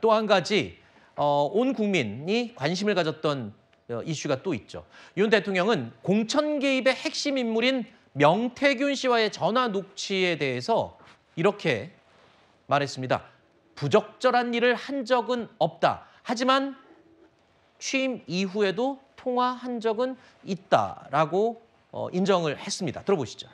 또 한 가지 어, 온 국민이 관심을 가졌던 어, 이슈가 또 있죠. 윤 대통령은 공천 개입의 핵심 인물인 명태균 씨와의 전화 녹취에 대해서 이렇게 말했습니다. 부적절한 일을 한 적은 없다. 하지만 취임 이후에도 통화한 적은 있다라고 어, 인정을 했습니다. 들어보시죠.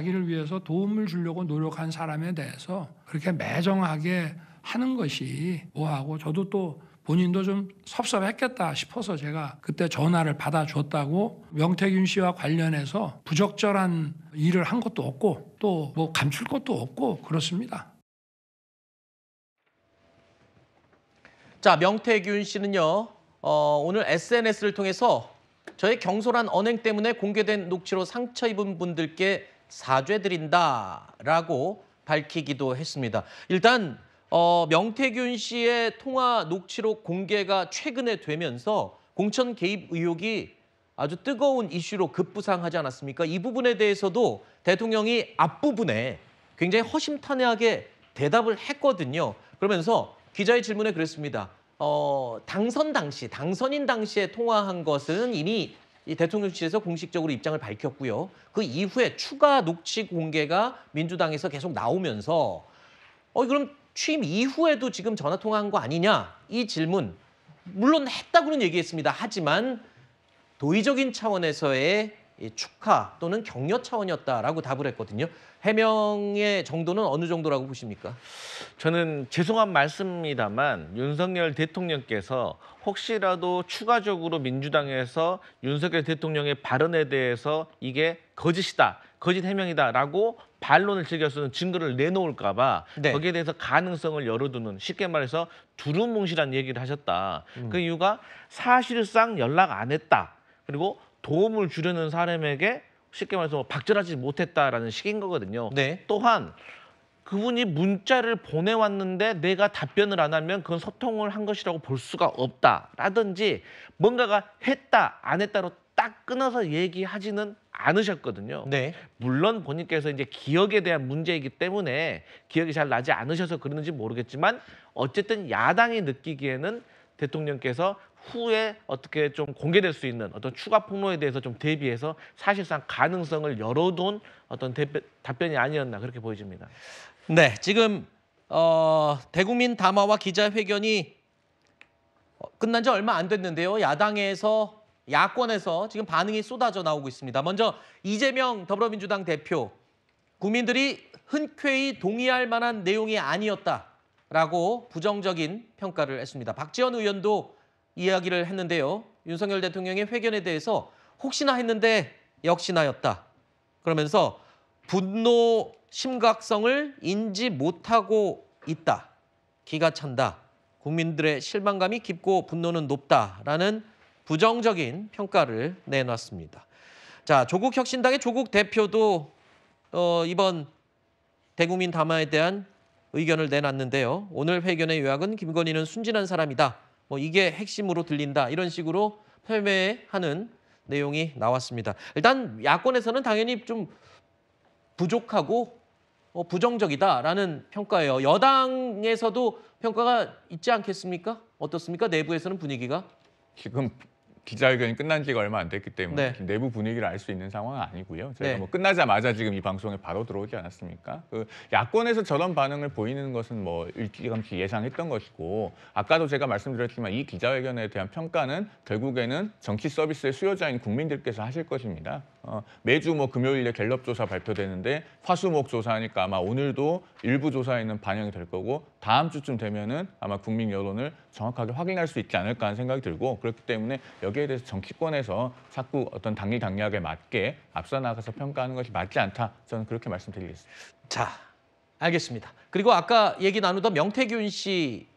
자기를 위해서 도움을 주려고 노력한 사람에 대해서 그렇게 매정하게 하는 것이 뭐하고 저도 또 본인도 좀 섭섭했겠다 싶어서 제가 그때 전화를 받아줬다고 명태균 씨와 관련해서 부적절한 일을 한 것도 없고 또 뭐 감출 것도 없고 그렇습니다. 자, 명태균 씨는요, 어, 오늘 SNS를 통해서 저의 경솔한 언행 때문에 공개된 녹취로 상처 입은 분들께 사죄드린다라고 밝히기도 했습니다. 일단 어, 명태균 씨의 통화 녹취록 공개가 최근에 되면서 공천 개입 의혹이 아주 뜨거운 이슈로 급부상하지 않았습니까? 이 부분에 대해서도 대통령이 앞부분에 굉장히 허심탄회하게 대답을 했거든요. 그러면서 기자의 질문에 그랬습니다. 어, 당선 당시, 당선인 당시에 통화한 것은 이미 이 대통령실에서 공식적으로 입장을 밝혔고요. 그 이후에 추가 녹취 공개가 민주당에서 계속 나오면서 어 그럼 취임 이후에도 지금 전화 통화한 거 아니냐? 이 질문 물론 했다고는 얘기했습니다. 하지만 도의적인 차원에서의 이 축하 또는 격려 차원이었다라고 답을 했거든요. 해명의 정도는 어느 정도라고 보십니까? 저는 죄송한 말씀입니다만 윤석열 대통령께서 혹시라도 추가적으로 민주당에서 윤석열 대통령의 발언에 대해서 이게 거짓이다, 거짓 해명이다라고 반론을 제기할 증거를 내놓을까 봐 네. 거기에 대해서 가능성을 열어두는 쉽게 말해서 두루뭉실한 얘기를 하셨다. 그 이유가 사실상 연락 안 했다. 그리고 도움을 주려는 사람에게 쉽게 말해서 박절하지 못했다라는 식인 거거든요. 네. 또한 그분이 문자를 보내왔는데 내가 답변을 안 하면 그건 소통을 한 것이라고 볼 수가 없다라든지 뭔가가 했다 안 했다로 딱 끊어서 얘기하지는 않으셨거든요. 네. 물론 본인께서 이제 기억에 대한 문제이기 때문에 기억이 잘 나지 않으셔서 그러는지 모르겠지만 어쨌든 야당이 느끼기에는 대통령께서 후에 어떻게 좀 공개될 수 있는 어떤 추가 폭로에 대해서 좀 대비해서 사실상 가능성을 열어둔 어떤 대변, 답변이 아니었나 그렇게 보여집니다. 네, 지금 어, 대국민 담화와 기자회견이 어, 끝난 지 얼마 안 됐는데요. 야당에서 야권에서 지금 반응이 쏟아져 나오고 있습니다. 먼저 이재명 더불어민주당 대표 국민들이 흔쾌히 동의할 만한 내용이 아니었다라고 부정적인 평가를 했습니다. 박지원 의원도 이야기를 했는데요. 윤석열 대통령의 회견에 대해서 혹시나 했는데 역시나였다. 그러면서 분노 심각성을 인지 못하고 있다. 기가 찬다. 국민들의 실망감이 깊고 분노는 높다라는 부정적인 평가를 내놨습니다. 자, 조국 혁신당의 조국 대표도 어, 이번 대국민 담화에 대한 의견을 내놨는데요. 오늘 회견의 요약은 김건희는 순진한 사람이다. 뭐 이게 핵심으로 들린다. 이런 식으로 폄훼하는 내용이 나왔습니다. 일단 야권에서는 당연히 좀 부족하고 어, 부정적이다라는 평가예요. 여당에서도 평가가 있지 않겠습니까? 어떻습니까? 내부에서는 분위기가? 지금 기자회견이 끝난 지가 얼마 안 됐기 때문에 네. 내부 분위기를 알 수 있는 상황은 아니고요. 저희가 네. 뭐 끝나자마자 지금 이 방송에 바로 들어오지 않았습니까? 그 야권에서 저런 반응을 보이는 것은 뭐 일찌감치 예상했던 것이고 아까도 제가 말씀드렸지만 이 기자회견에 대한 평가는 결국에는 정치 서비스의 수요자인 국민들께서 하실 것입니다. 어, 매주 뭐 금요일에 갤럽 조사 발표되는데 화수목 조사하니까 아마 오늘도 일부 조사에는 반영이 될 거고 다음 주쯤 되면은 아마 국민 여론을 정확하게 확인할 수 있지 않을까 하는 생각이 들고 그렇기 때문에 여기에 대해서 정치권에서 자꾸 어떤 당리 당략에 맞게 앞서 나가서 평가하는 것이 맞지 않다 저는 그렇게 말씀드리겠습니다. 자, 알겠습니다. 그리고 아까 얘기 나누던 명태균 씨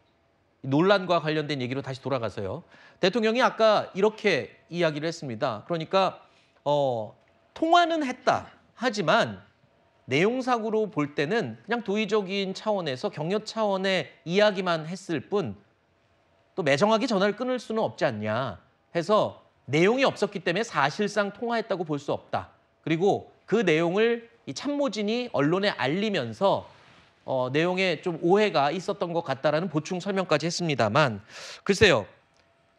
논란과 관련된 얘기로 다시 돌아가서요. 대통령이 아까 이렇게 이야기를 했습니다. 그러니까 어, 통화는 했다. 하지만 내용상으로 볼 때는 그냥 도의적인 차원에서 격려 차원의 이야기만 했을 뿐 또 매정하게 전화를 끊을 수는 없지 않냐 해서 내용이 없었기 때문에 사실상 통화했다고 볼 수 없다. 그리고 그 내용을 이 참모진이 언론에 알리면서 어, 내용에 좀 오해가 있었던 것 같다라는 보충 설명까지 했습니다만 글쎄요.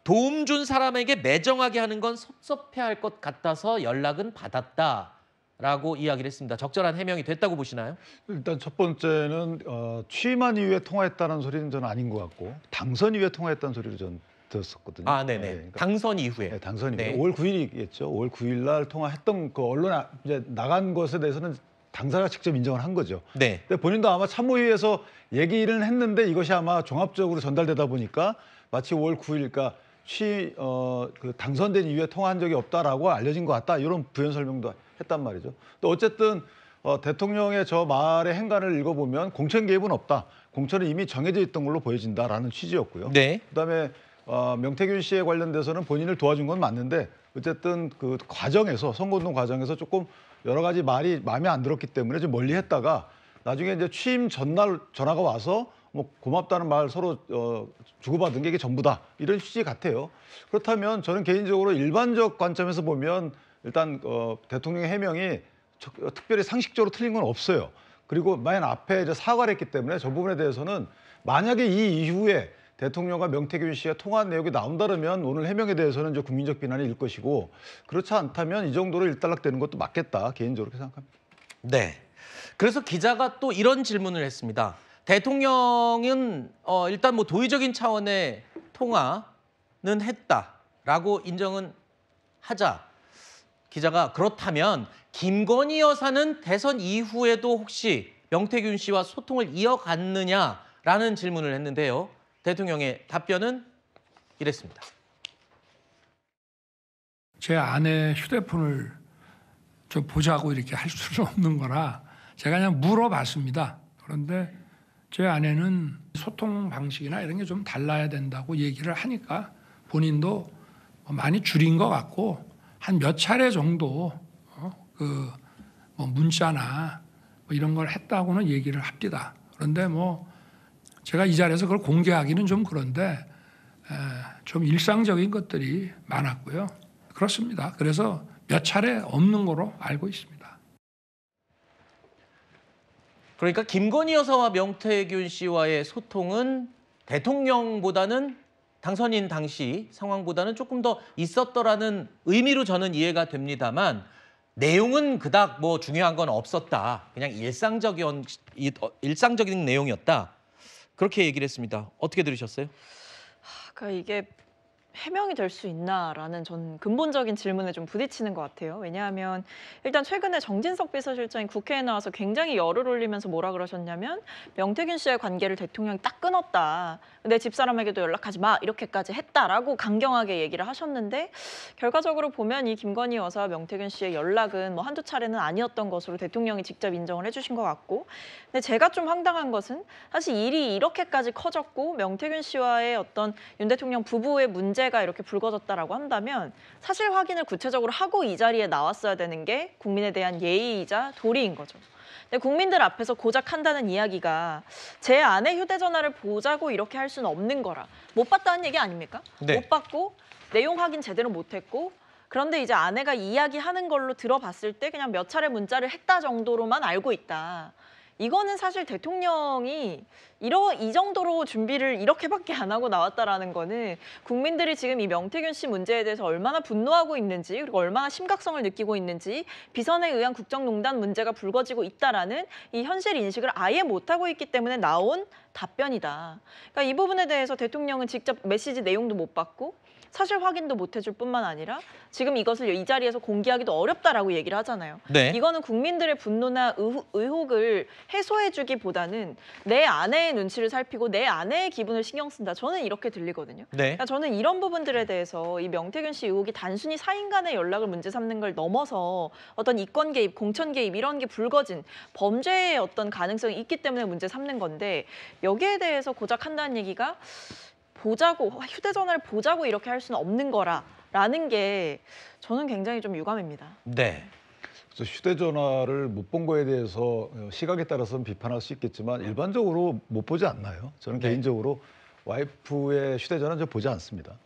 도움 준 사람에게 매정하게 하는 건 섭섭해할 것 같아서 연락은 받았다 라고 이야기를 했습니다. 적절한 해명이 됐다고 보시나요? 일단 첫 번째는 어, 취임한 이후에 통화했다는 소리는 저는 아닌 것 같고 당선 이후에 통화했다는 소리를 전 들었었거든요. 아, 네네. 네, 그러니까 당선 이후에. 네, 당선 이후에 네. 5월 9일이겠죠. 5월 9일 날 통화했던 그 언론에 이제 나간 것에 대해서는 당사자가 직접 인정을 한 거죠. 네. 근데 본인도 아마 참모위에서 얘기를 했는데 이것이 아마 종합적으로 전달되다 보니까 마치 5월 9일 그러니까 취, 어, 그 당선된 이후에 통화한 적이 없다라고 알려진 것 같다 이런 부연 설명도 했단 말이죠. 또 어쨌든 어, 대통령의 저 말의 행간을 읽어보면 공천 개입은 없다. 공천은 이미 정해져 있던 걸로 보여진다라는 취지였고요. 네. 그다음에 어, 명태균 씨에 관련돼서는 본인을 도와준 건 맞는데 어쨌든 그 과정에서 선거운동 과정에서 조금 여러 가지 말이 마음에 안 들었기 때문에 좀 멀리 했다가 나중에 이제 취임 전날 전화가 와서 뭐 고맙다는 말 서로 어, 주고받은 게 이게 전부다 이런 취지 같아요. 그렇다면 저는 개인적으로 일반적 관점에서 보면 일단 어, 대통령의 해명이 저- 어, 특별히 상식적으로 틀린 건 없어요. 그리고 만약 앞에 이제 사과를 했기 때문에 저 부분에 대해서는 만약에 이 이후에 대통령과 명태균 씨가 통화한 내용이 나온다면 오늘 해명에 대해서는 이제 국민적 비난이 일 것이고 그렇지 않다면 이 정도로 일단락되는 것도 맞겠다 개인적으로 생각합니다. 네. 그래서 기자가 또 이런 질문을 했습니다. 대통령은 어, 일단 뭐 도의적인 차원의 통화는 했다라고 인정은 하자. 기자가 그렇다면 김건희 여사는 대선 이후에도 혹시 명태균 씨와 소통을 이어갔느냐라는 질문을 했는데요. 대통령의 답변은 이랬습니다. 제 아내 휴대폰을 좀 보자고 이렇게 할 수는 없는 거라 제가 그냥 물어봤습니다. 그런데 제 아내는 소통 방식이나 이런 게 좀 달라야 된다고 얘기를 하니까 본인도 뭐 많이 줄인 것 같고 한 몇 차례 정도 어? 그 뭐 문자나 뭐 이런 걸 했다고는 얘기를 합니다. 그런데 뭐 제가 이 자리에서 그걸 공개하기는 좀 그런데 에, 좀 일상적인 것들이 많았고요. 그렇습니다. 그래서 몇 차례 없는 거로 알고 있습니다. 그러니까 김건희 여사와 명태균 씨와의 소통은 대통령보다는 당선인 당시 상황보다는 조금 더 있었더라는 의미로 저는 이해가 됩니다만 내용은 그닥 뭐 중요한 건 없었다. 그냥 일상적인 이- 어, 일상적인 내용이었다. 그렇게 얘기를 했습니다. 어떻게 들으셨어요? 그러니까 이게 해명이 될 수 있나라는 전 근본적인 질문에 좀 부딪히는 것 같아요. 왜냐하면 일단 최근에 정진석 비서실장이 국회에 나와서 굉장히 열을 올리면서 뭐라 그러셨냐면 명태균 씨의 관계를 대통령이 딱 끊었다. 내 집사람에게도 연락하지 마 이렇게까지 했다라고 강경하게 얘기를 하셨는데 결과적으로 보면 이 김건희 여사와 명태균 씨의 연락은 뭐 한두 차례는 아니었던 것으로 대통령이 직접 인정을 해주신 것 같고 근데 제가 좀 황당한 것은 사실 일이 이렇게까지 커졌고 명태균 씨와의 어떤 윤 대통령 부부의 문제가 이렇게 불거졌다라고 한다면 사실 확인을 구체적으로 하고 이 자리에 나왔어야 되는 게 국민에 대한 예의이자 도리인 거죠. 근데 국민들 앞에서 고작 한다는 이야기가 제 아내 휴대전화를 보자고 이렇게 할 수는 없는 거라 못 봤다는 얘기 아닙니까? 네. 못 봤고 내용 확인 제대로 못했고 그런데 이제 아내가 이야기하는 걸로 들어봤을 때 그냥 몇 차례 문자를 했다 정도로만 알고 있다. 이거는 사실 대통령이 이러 이 정도로 준비를 이렇게밖에 안 하고 나왔다라는 거는 국민들이 지금 이 명태균 씨 문제에 대해서 얼마나 분노하고 있는지 그리고 얼마나 심각성을 느끼고 있는지 비선에 의한 국정농단 문제가 불거지고 있다라는 이 현실 인식을 아예 못 하고 있기 때문에 나온 답변이다. 그러니까 이 부분에 대해서 대통령은 직접 메시지 내용도 못 받고 사실 확인도 못 해줄 뿐만 아니라 지금 이것을 이 자리에서 공개하기도 어렵다라고 얘기를 하잖아요. 네. 이거는 국민들의 분노나 의혹, 의혹을 해소해주기보다는 내 아내의 눈치를 살피고 내 아내의 기분을 신경 쓴다. 저는 이렇게 들리거든요. 네. 그러니까 저는 이런 부분들에 대해서 이 명태균 씨 의혹이 단순히 사인 간의 연락을 문제 삼는 걸 넘어서 어떤 이권 개입, 공천 개입 이런 게 불거진 범죄의 어떤 가능성이 있기 때문에 문제 삼는 건데 여기에 대해서 고작 한다는 얘기가 보자고 휴대전화를 보자고 이렇게 할 수는 없는 거라라는 게 저는 굉장히 좀 유감입니다. 네. 그래서 휴대전화를 못 본 거에 대해서 어, 시각에 따라서는 비판할 수 있겠지만 일반적으로 못 보지 않나요? 저는 네. 개인적으로 와이프의 휴대전화는 저 보지 않습니다.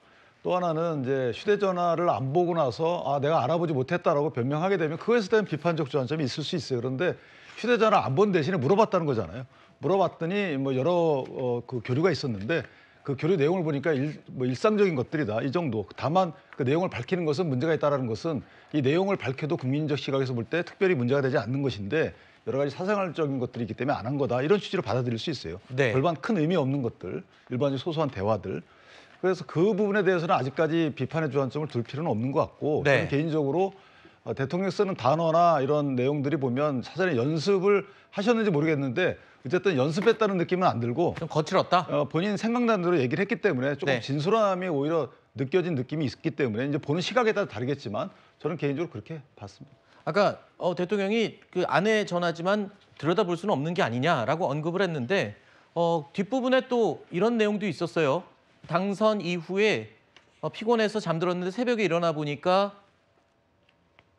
또 하나는 이제 휴대전화를 안 보고 나서 아 내가 알아보지 못했다라고 변명하게 되면 그것에 대한 비판적 주안점이 있을 수 있어요. 그런데 휴대전화 안 본 대신에 물어봤다는 거잖아요. 물어봤더니 뭐 여러 어, 그 교류가 있었는데 그 교류 내용을 보니까 일, 뭐 일상적인 것들이다 이 정도. 다만 그 내용을 밝히는 것은 문제가 있다라는 것은 이 내용을 밝혀도 국민적 시각에서 볼 때 특별히 문제가 되지 않는 것인데 여러 가지 사생활적인 것들이 있기 때문에 안 한 거다 이런 취지로 받아들일 수 있어요. 네. 별반 큰 의미 없는 것들, 일반적 소소한 대화들. 그래서 그 부분에 대해서는 아직까지 비판의 주안점을 둘 필요는 없는 것 같고 네. 저는 개인적으로 어, 대통령 쓰는 단어나 이런 내용들이 보면 사전에 연습을 하셨는지 모르겠는데 어쨌든 연습했다는 느낌은 안 들고 좀 거칠었다. 어, 본인 생각난 대로 얘기를 했기 때문에 조금 네. 진솔함이 오히려 느껴진 느낌이 있기 때문에 이제 보는 시각에 따라 다르겠지만 저는 개인적으로 그렇게 봤습니다. 아까 어, 대통령이 그 아내 전화지만 들여다볼 수는 없는 게 아니냐라고 언급을 했는데 어, 뒷부분에 또 이런 내용도 있었어요. 당선 이후에 어, 피곤해서 잠들었는데 새벽에 일어나 보니까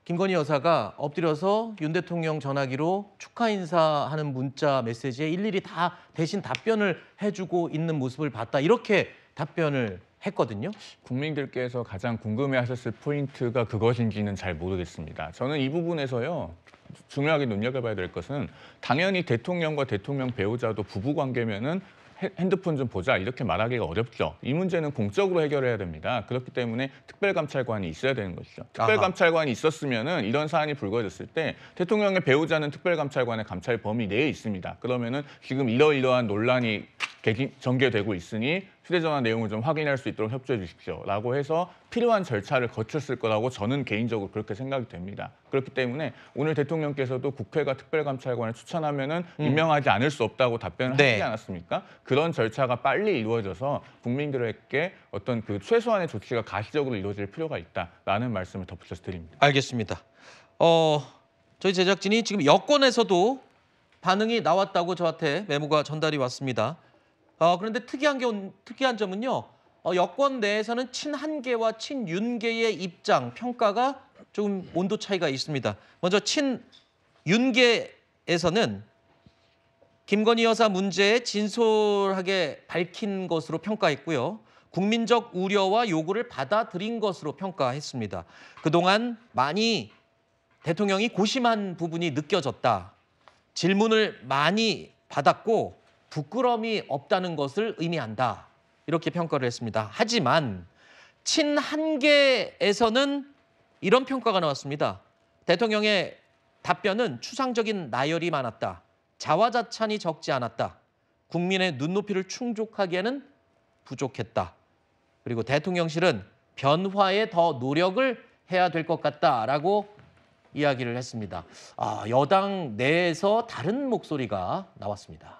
김건희 여사가 엎드려서 윤 대통령 전화기로 축하 인사하는 문자 메시지에 일일이 다 대신 답변을 해주고 있는 모습을 봤다. 이렇게 답변을 했거든요. 국민들께서 가장 궁금해하셨을 포인트가 그것인지는 잘 모르겠습니다. 저는 이 부분에서요 중요하게 눈여겨봐야 될 것은 당연히 대통령과 대통령 배우자도 부부 관계면은 헤- 핸드폰 좀 보자 이렇게 말하기가 어렵죠. 이 문제는 공적으로 해결해야 됩니다. 그렇기 때문에 특별감찰관이 있어야 되는 것이죠. 특별감찰관이 있었으면은 이런 사안이 불거졌을 때 대통령의 배우자는 특별감찰관의 감찰 범위 내에 있습니다. 그러면 은 지금 이러이러한 논란이 전개되고 있으니 휴대전화 내용을 좀 확인할 수 있도록 협조해 주십시오라고 해서 필요한 절차를 거쳤을 거라고 저는 개인적으로 그렇게 생각이 됩니다. 그렇기 때문에 오늘 대통령께서도 국회가 특별감찰관을 추천하면은 임명하지 않을 수 없다고 답변을 네. 하지 않았습니까? 그런 절차가 빨리 이루어져서 국민들에게 어떤 그 최소한의 조치가 가시적으로 이루어질 필요가 있다라는 말씀을 덧붙여서 드립니다. 알겠습니다. 어, 저희 제작진이 지금 여권에서도 반응이 나왔다고 저한테 메모가 전달이 왔습니다. 어, 그런데 특이한 게 온- 특이한 점은요. 어, 여권 내에서는 친한계와 친윤계의 입장 평가가 좀 온도 차이가 있습니다. 먼저 친윤계에서는 김건희 여사 문제에 진솔하게 밝힌 것으로 평가했고요. 국민적 우려와 요구를 받아들인 것으로 평가했습니다. 그동안 많이 대통령이 고심한 부분이 느껴졌다. 질문을 많이 받았고 부끄러움이 없다는 것을 의미한다. 이렇게 평가를 했습니다. 하지만 친한계에서는 이런 평가가 나왔습니다. 대통령의 답변은 추상적인 나열이 많았다. 자화자찬이 적지 않았다. 국민의 눈높이를 충족하기에는 부족했다. 그리고 대통령실은 변화에 더 노력을 해야 될 것 같다라고 이야기를 했습니다. 아, 여당 내에서 다른 목소리가 나왔습니다.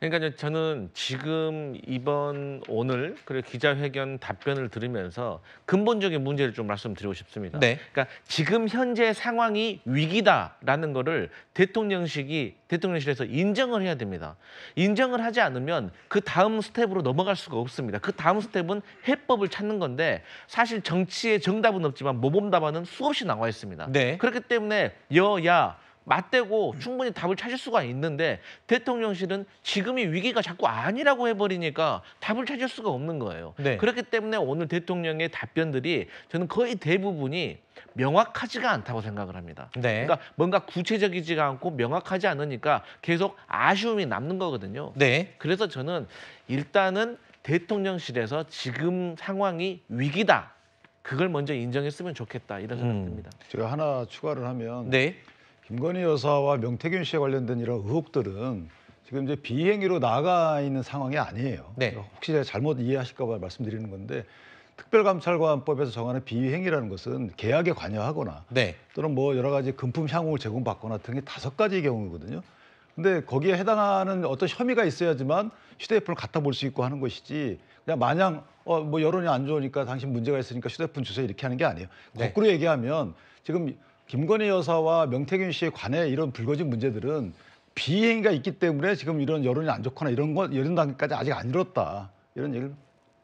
그러니까 저는 지금 이번 오늘 그리고 기자회견 답변을 들으면서 근본적인 문제를 좀 말씀드리고 싶습니다. 네. 그러니까 지금 현재 상황이 위기다라는 거를 대통령실이 대통령실에서 인정을 해야 됩니다. 인정을 하지 않으면 그 다음 스텝으로 넘어갈 수가 없습니다. 그 다음 스텝은 해법을 찾는 건데 사실 정치의 정답은 없지만 모범 답안은 수없이 나와 있습니다. 네. 그렇기 때문에 여야 맞대고 충분히 답을 찾을 수가 있는데 대통령실은 지금이 위기가 자꾸 아니라고 해버리니까 답을 찾을 수가 없는 거예요. 네. 그렇기 때문에 오늘 대통령의 답변들이 저는 거의 대부분이 명확하지가 않다고 생각을 합니다. 네. 그러니까 뭔가 구체적이지가 않고 명확하지 않으니까 계속 아쉬움이 남는 거거든요. 네. 그래서 저는 일단은 대통령실에서 지금 상황이 위기다. 그걸 먼저 인정했으면 좋겠다 이런 생각 음. 듭니다. 제가 하나 추가를 하면 네. 김건희 여사와 명태균 씨에 관련된 이런 의혹들은 지금 이제 비행기로 나가 있는 상황이 아니에요. 네. 혹시 제가 잘못 이해하실까 봐 말씀드리는 건데 특별감찰관법에서 정하는 비행이라는 것은 계약에 관여하거나 네. 또는 뭐 여러 가지 금품 향후를 제공받거나 등의 다섯 가지의 경우거든요. 근데 거기에 해당하는 어떤 혐의가 있어야지만 휴대폰을 갖다 볼 수 있고 하는 것이지 그냥 마냥 어 뭐 여론이 안 좋으니까 당신 문제가 있으니까 휴대폰 주세요 이렇게 하는 게 아니에요. 네. 거꾸로 얘기하면 지금 김건희 여사와 명태균 씨에 관해 이런 불거진 문제들은 비행기가 있기 때문에 지금 이런 여론이 안 좋거나 이런 거 이런 단계까지 아직 안 이뤘다 이런 얘기를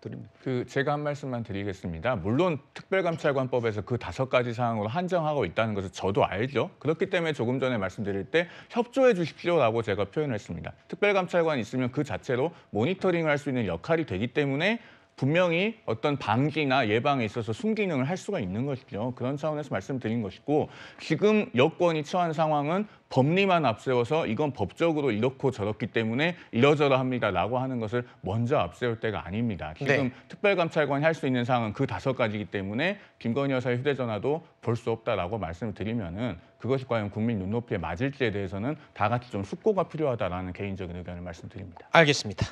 드립니다. 그 제가 한 말씀만 드리겠습니다. 물론 특별감찰관법에서 그 다섯 가지 사항으로 한정하고 있다는 것을 저도 알죠. 그렇기 때문에 조금 전에 말씀드릴 때 협조해 주십시오라고 제가 표현했습니다. 특별감찰관이 있으면 그 자체로 모니터링을 할 수 있는 역할이 되기 때문에 분명히 어떤 방지나 예방에 있어서 순기능을 할 수가 있는 것이죠. 그런 차원에서 말씀드린 것이고 지금 여권이 처한 상황은 법리만 앞세워서 이건 법적으로 이렇고 저렇기 때문에 이러저러합니다라고 하는 것을 먼저 앞세울 때가 아닙니다. 지금 네. 특별감찰관이 할 수 있는 사항은 그 다섯 가지이기 때문에 김건희 여사의 휴대전화도 볼 수 없다라고 말씀을 드리면은 그것이 과연 국민 눈높이에 맞을지에 대해서는 다 같이 좀 숙고가 필요하다라는 개인적인 의견을 말씀드립니다. 알겠습니다.